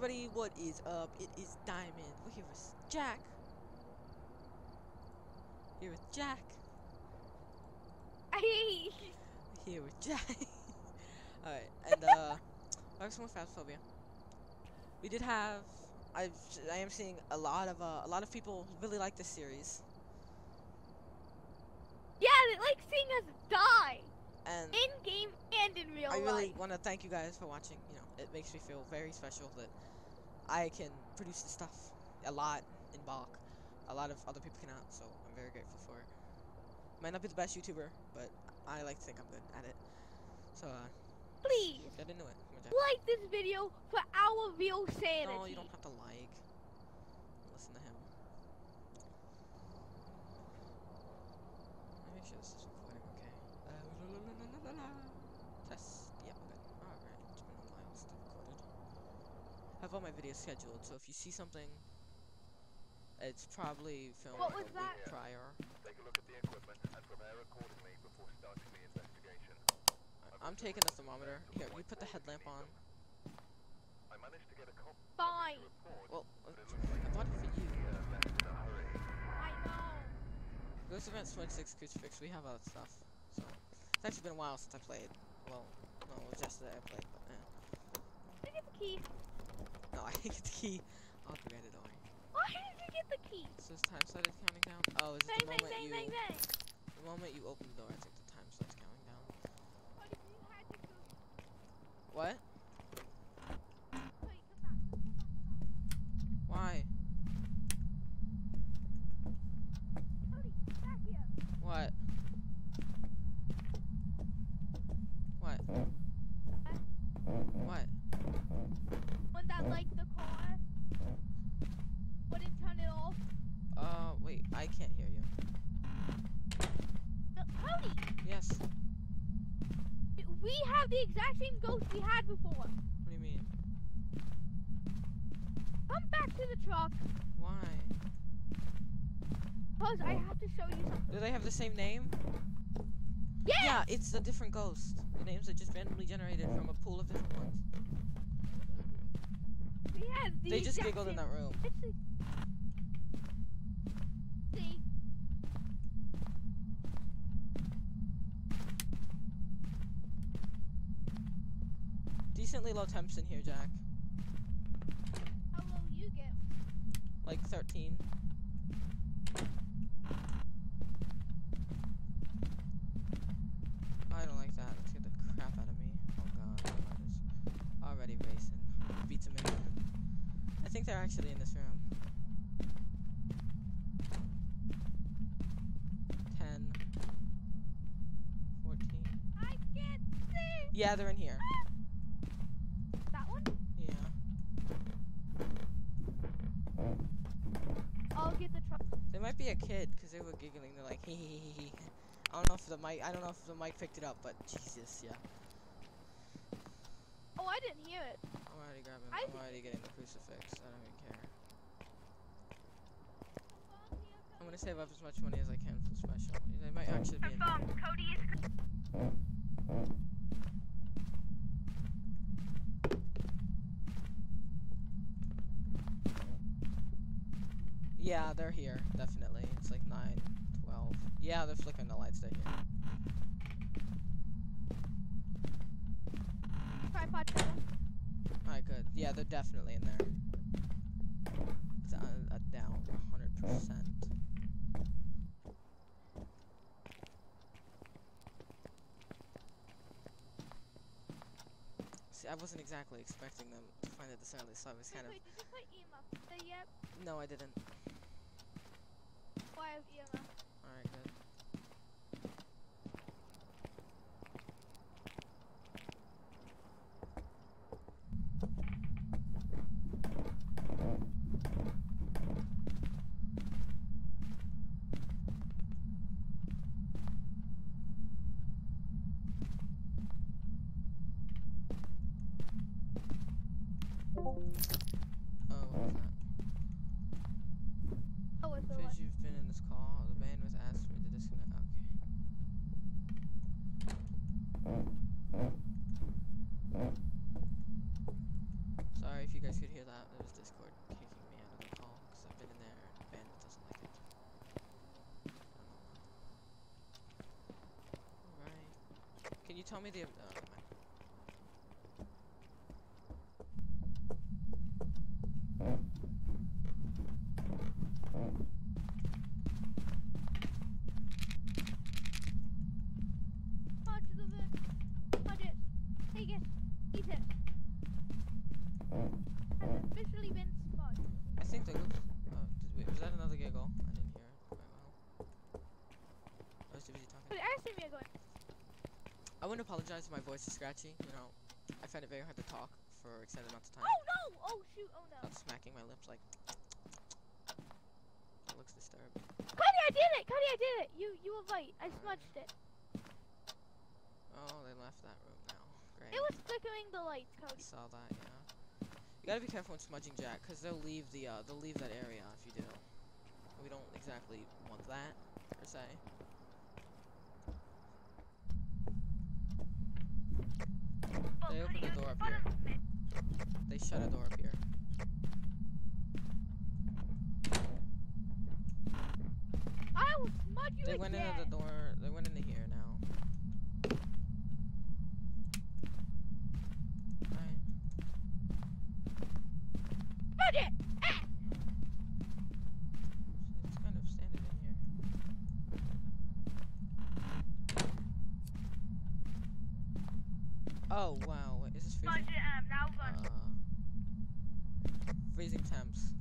everybody, what is up? It is Diamond. We're here with Jack. Here with Jack. Hey. Here with Jack. Alright, and uh I have Maximum Phasmophobia. We did have I've I am seeing a lot of uh, a lot of people really like this series. Yeah, they like seeing us die And in game and in real life. I really want to thank you guys for watching. You know, it makes me feel very special that I can produce this stuff a lot in bulk. A lot of other people cannot, so I'm very grateful for it. Might not be the best YouTuber, but I like to think I'm good at it. So, uh, Please get into it. Come on, Jack. like this video for our real sanity. No, you don't have to like. Listen to him. Let me make sure this is recording okay. Uh, la, la, la, la, la, la, la. Test. Yeah, we're good. Alright, it's been a while since I recorded. I have all my videos scheduled, so if you see something, it's probably filmed What was a week prior. Take a look at the equipment and prepare accordingly before starting the investigation. I- I'm taking the thermometer. Here, you put the headlamp on. I managed to get a copy Fine. Well, uh, but it looks like I bought it for you. he uh, left in a hurry. I know. Ghost Event 26 Crucifix, we have all that stuff. So, it's actually been a while since I played. Well, no, it was yesterday I played, but yeah. Did you get the key? No, I didn't get the key. I'll get it, don't worry. Why did you get the key? So is time started counting down? Oh, is it the moment bang, you bang, bang. the moment you open the door? I think the time starts counting down. Cody, you had to go. What? Cody, come back. Come back, come Why? back. Cody, back here. What? What? What? One that liked the car. Wouldn't turn it off. Uh, wait, I can't hear you. No, Cody, Yes. we have the exact same ghost we had before. What do you mean? Come back to the truck. Why? Cause I have to show you something. Do they have the same name? Yeah. Yeah, it's a different ghost. The names are just randomly generated from a pool of different ones. We had the They just giggled in that room. It's the- See, Decently low temps in here, Jack. how low you get? Like 13. I don't like that. Get the crap out of me. Oh god, already racing. Beats a minute. I think they're actually in this room. 10. 14. I can't see. Yeah, they're in here. Ah! That one? Yeah. I'll get the Be a kid because they were giggling. They're like, hee hee hee hee. I don't know if the mic. I don't know if the mic picked it up, but Jesus, yeah. Oh, I didn't hear it. I'm already grabbing. I I'm already getting the crucifix. I don't even care. I'm gonna save up as much money as I can for special. They might actually be. In Cody is. yeah, they're here. Definitely. It's like 9, 12. Yeah, they're flickering the lights. They're here. Tripod. Alright, good. Yeah, they're definitely in there. It's uh, uh, down 100%. See, I wasn't exactly expecting them to find it this early, so I was kind of. Wait, did you put EMF there yet? No, I didn't. Why have EMF? Alright, good. Oh, what was that? Oh, it's the Because one. you've been in this call, the bandwidth asked me to disconnect. Okay. Sorry, Sorry if you guys could hear that. It was Discord kicking me out of the call because I've been in there and Bandit doesn't like it. Alright. Can you tell me the. Uh, never mind. March to the vent. March it. Take it. Eat it. Has officially been smudged. I think they look. Uh, did, wait, was that another giggle? I didn't hear it quite well. I was too busy talking. But actually, me going. I want to apologize if my voice is scratchy. You know, I find it very hard to talk for extended amounts of time. Oh no! Oh shoot! Oh no! I'm smacking my lips like. That looks disturbed. Cody, I did it! Cody, I did it! You you were right. I smudged it. Oh, they left that room now. Great. It was flickering the lights, I Cody. saw that, yeah. You gotta be careful when smudging Jack, cause they'll leave the uh, they'll leave that area if you do. We don't exactly want that per se. They opened the door up here. They shut a door up here. I will smudge you They again. went into the door. They went into here now. Right. Smudge it! Ah! It's kind of standing in here. Oh wow! Wait, is this freezing? Smudge it, um, now run. Uh, freezing temps.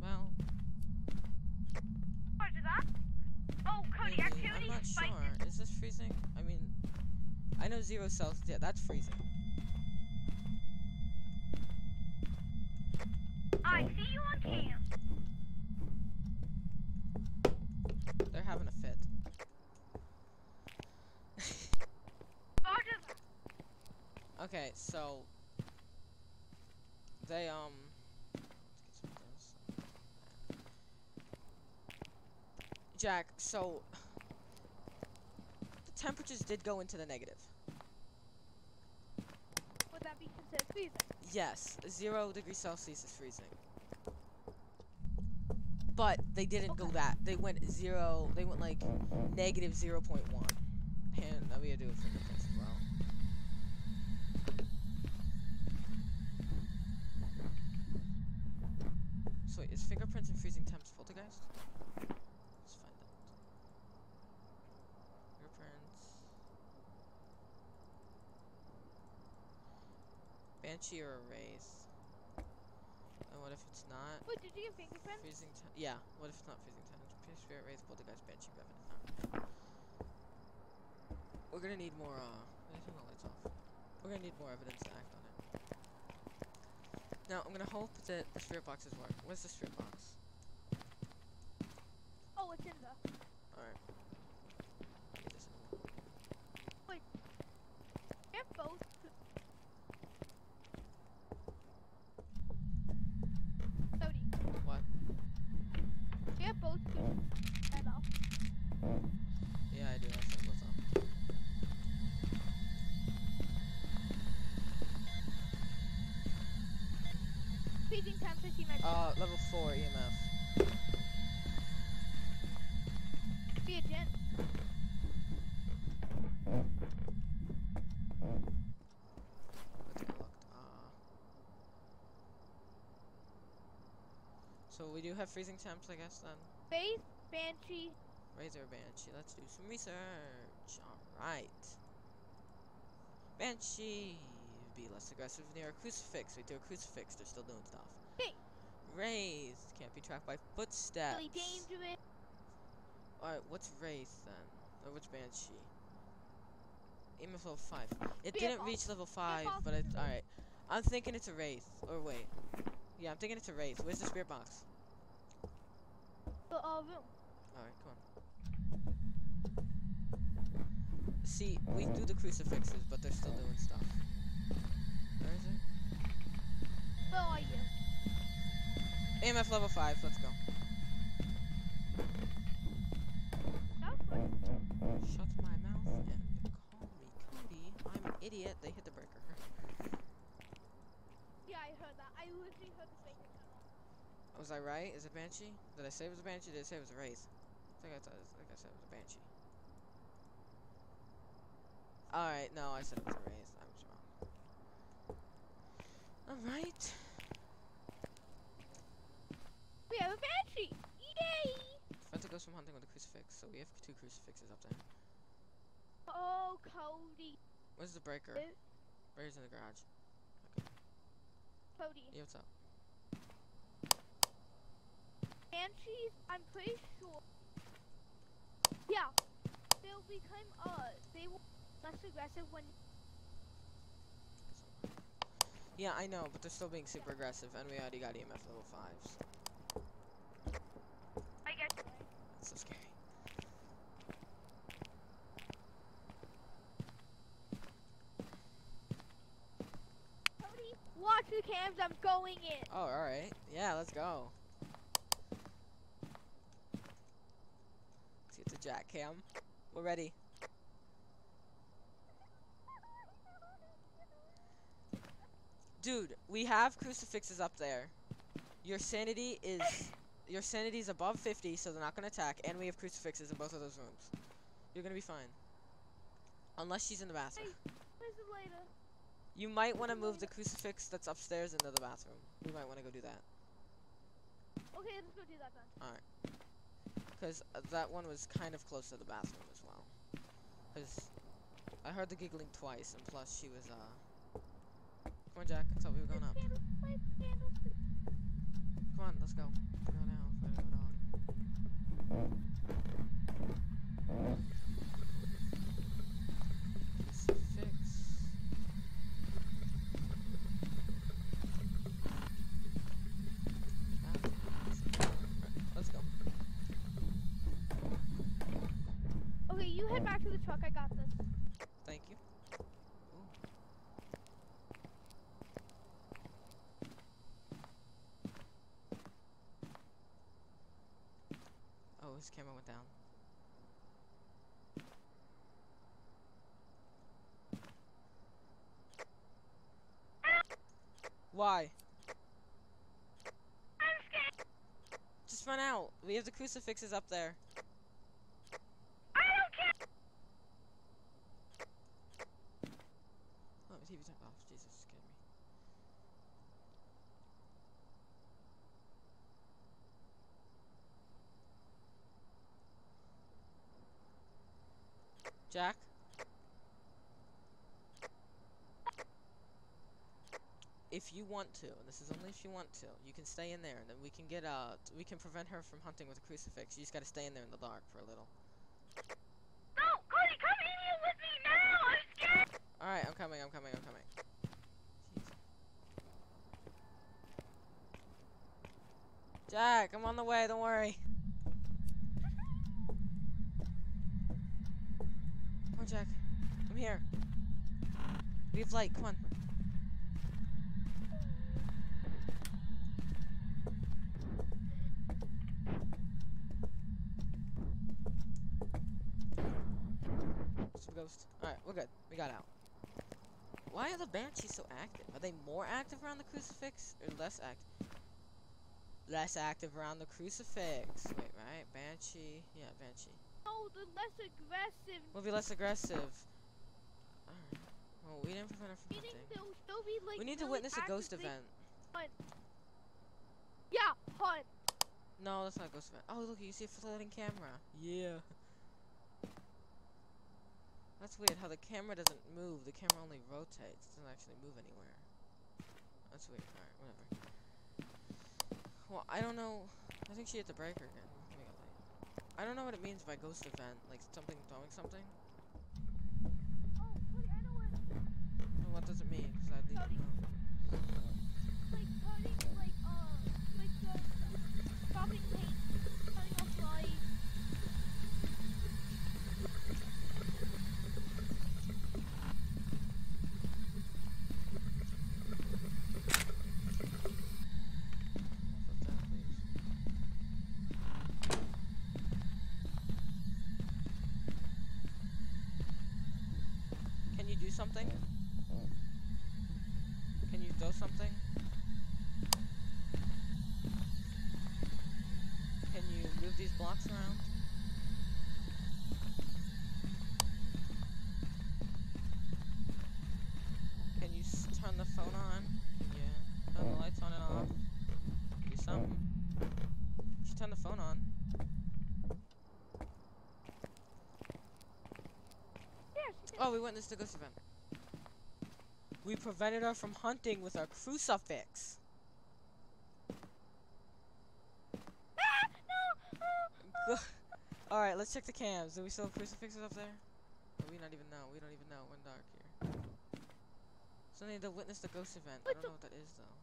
Well, Roger that. Oh, Cody, maybe. activity I'm not spiked. sure. Is this freezing? I mean, I know zero Celsius. Yeah, that's freezing. I see you on cam. They're having a fit. Okay, so they um. let's get some of this. Jack, so the temperatures did go into the negative. Would that be considered freezing? Yes, zero degrees Celsius is freezing. But they didn't go that. They went zero. They went like negative zero point one. And I'm gonna do it fingerprints as well. So wait, is fingerprints and freezing temps poltergeist? Let's find out. Fingerprints. Banshee or a Wraith? And what if it's not? Wait, did you get fingerprints? Freezing time. Yeah. What if it's not freezing time? Pierce Spirit Wraith, Poltergeist, Banshee, Revenant. We're gonna need more. Uh, let me turn the lights off. We're gonna need more evidence to act on it. Now I'm gonna hope that the spirit boxes work. Where's the spirit box? Oh, it's in the. All right. Get this in the wall. They're both. Cody, What? they're both good. Head off. Yeah, I do. I set those up. Freezing temps as you mentioned. Uh, level four EMF. Be a gen. Uh. So we do have freezing temps, I guess then. Faith, Banshee. Razor Banshee. Let's do some research. Alright. Banshee. Be less aggressive near a crucifix. We they're a crucifix. They're still doing stuff. Hey. Wraith. Can't be tracked by footsteps. Really dangerous. Alright, what's Wraith then? Or which Banshee? EMF level 5. It Be didn't reach level 5, but it's Alright. I'm thinking it's a Wraith. Or wait. Yeah, I'm thinking it's a Wraith. Where's the spirit box? The uh, room. Alright, come on. See, we do the crucifixes, but they're still doing stuff. Where is it? Where are you? EMF level 5, let's go. Shut my mouth and call me Cody. I'm an idiot. They hit the breaker. Yeah, I heard that. I literally heard the thing. Was I right? Is it Banshee? Did I say it was a Banshee? Did I say it was a Wraith? I think I, thought, I think I said it was a Banshee. Alright, no, I said it was a Wraith. I was wrong. Alright. We have a banshee! Yay! Went to go some hunting with a crucifix, so we have two crucifixes up there. Oh, Cody. Where's the breaker? Eh? Breaker's in the garage. Cody. Yeah, what's up? Banshees, I'm pretty sure. Yeah. They'll become, uh, they will less aggressive when. Yeah, I know, but they're still being super aggressive, and we already got EMF level 5s. I guess. That's so scary. Cody, watch the cams, I'm going in. Oh, alright. Yeah, let's go. Let's get to Jack Cam. We're ready. Dude, we have crucifixes up there. Your sanity is your sanity is above 50, so they're not gonna attack, and we have crucifixes in both of those rooms. You're gonna be fine. Unless she's in the bathroom. Later? You might want to move the crucifix that's upstairs into the bathroom. We might want to go do that. Okay, let's go do that then. Because uh, that one was kind of close to the bathroom as well. Because I heard the giggling twice, and plus she was, uh... Come on, Jack. I thought we were going up. Candles, light candles. Come on, let's go. Go now. Fight a dog. Crucifix. Right, Let's go. Okay, you head back to the truck. I got this. Thank you. Ooh. Oh, his camera went down. Why? I'm scared. Just run out. We have the crucifixes up there. I don't care. Oh, my TV turned off. Jesus, you kidding me. Jack? If you want to, and this is only if you want to, you can stay in there, and then we can get uh, we can prevent her from hunting with a crucifix. You just gotta stay in there in the dark for a little. No, Cody, come in here with me now. I'm scared. All right, I'm coming. I'm coming. I'm coming. Jeez. Jack, I'm on the way. Don't worry. Come on, Jack. I'm here. We have light. Come on. Ghost. Alright, we're good. We got out. Why are the banshees so active? Are they more active around the crucifix or less active? Less active around the crucifix. Wait, right? Banshee. Yeah, banshee. No, the less aggressive. We'll be less aggressive. Alright. Well, we didn't prevent her from Meaning hunting. they'll still be like. We need to witness a ghost event. Hunt. Yeah, hunt. No, that's not a ghost event. Oh, look, you see a floating camera. Yeah. That's weird how the camera doesn't move. The camera only rotates. It doesn't actually move anywhere. That's weird. Alright, whatever. Well, I don't know. I think she hit the breaker again. I don't know what it means by ghost event. Like something throwing something. Oh, what. Does it mean? Because I. Like like uh, like something? Can you throw something? Can you move these blocks around? Can you turn the phone on? Yeah. Turn the lights on and off. Do something. You turn the phone on. Oh, we went to this to event. We prevented her from hunting with our crucifix. Ah, no! All right, let's check the cams. Do we still have crucifixes up there? Or we not even know. We don't even know. We're dark here. So they need to witness the ghost event. I don't know what that is though.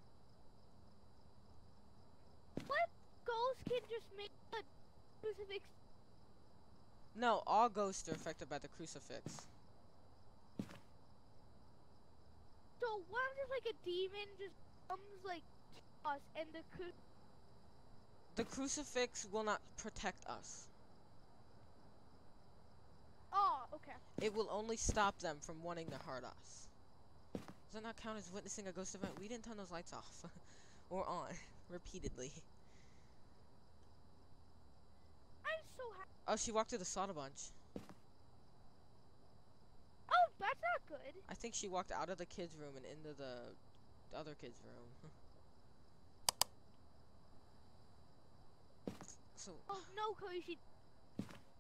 What ghost can just make a crucifix? No, all ghosts are affected by the crucifix. So what if like a demon just comes like us and the cru- The crucifix will not protect us. Oh, okay. It will only stop them from wanting to hurt us. Does that not count as witnessing a ghost event? We didn't turn those lights off. or on. Repeatedly. I'm so happy. Oh, she walked through the soda bunch. That's not good. I think she walked out of the kids' room and into the other kids' room. so, Oh no, Cody, she.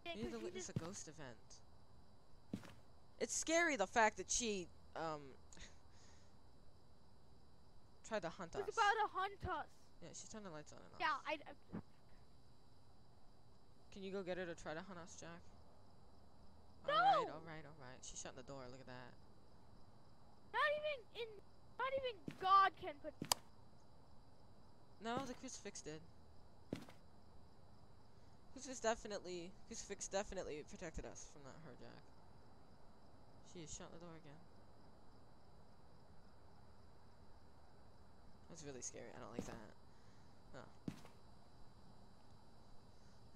Yeah, we need to she witness just- a ghost event. It's scary the fact that she, um, tried to hunt was us. about to hunt us. Yeah, she's turned the lights on and off. Yeah, I. I Can you go get her to try to hunt us, Jack? No! Alright, alright, alright. She's shutting the door. Look at that. not even in. Not even God can put. No, the crucifix did. Crucifix definitely, crucifix definitely protected us from that her, Jack. She is shutting the door again. That's really scary. I don't like that. No.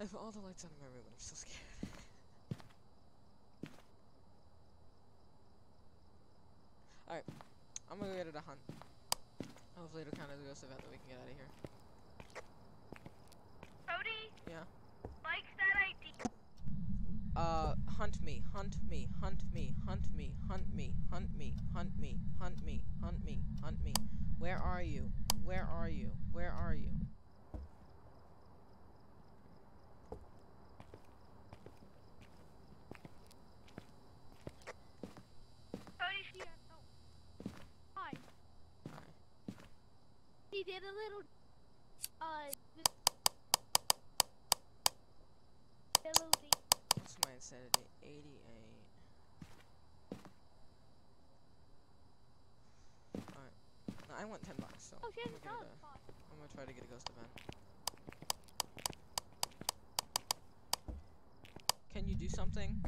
I have all the lights on in my room and I'm so scared. Alright. I'm gonna go get her to hunt. Hopefully it'll count as a ghost event that we can get out of here. Cody. Yeah. Likes that idea. Uh, hunt me, hunt me, hunt me, hunt me, hunt me, hunt me, hunt me, hunt me, hunt me, hunt me. Where are you? Where are you? Where are you? Cody, she. Oh. Hi. Alright. He did a little. Uh. th- a little thing. What's my insanity? 88. Alright. No, I want 10 bucks, so Oh, she I'm has gonna, a get spot. I'm gonna try to get a ghost event. Can you do something?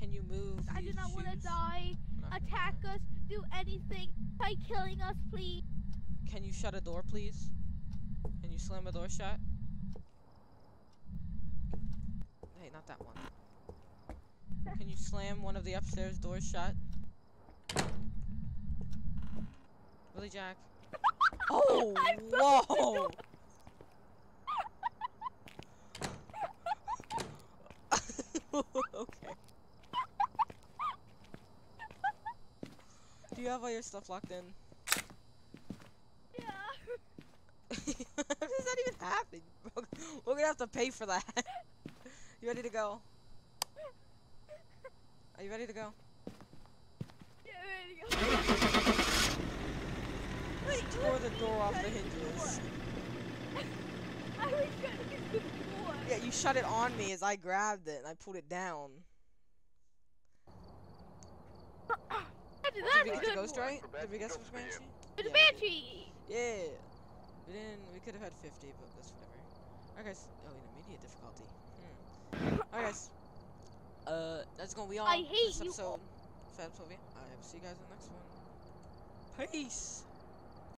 Can you move I do not want to die. I'm not gonna Attack die. us. Do anything. Try killing us, please. Can you shut a door, please? Can you slam a door shut? Hey, not that one. Can you slam one of the upstairs doors shut? Really, Jack? Oh, whoa! okay. Do you have all your stuff locked in? Yeah. How does that even happen? We're we're gonna have to pay for that. you ready to go? Are you ready to go? Yeah, ready to go. Wait, Tore the door off the the hinges. I was shutting the door. Yeah, you shut it on me as I grabbed it and I pulled it down. Did we get the good ghost right? Did we get some Good. Banshee? The Yeah, banshee. Yeah. We didn't. We could have had 50, but that's whatever. Alright, guys. Oh, intermediate difficulty. Hmm. Alright, guys. Uh, that's gonna be all. I hate this episode. you episode. Fab Sylvia. I will see you guys in the next one. Peace.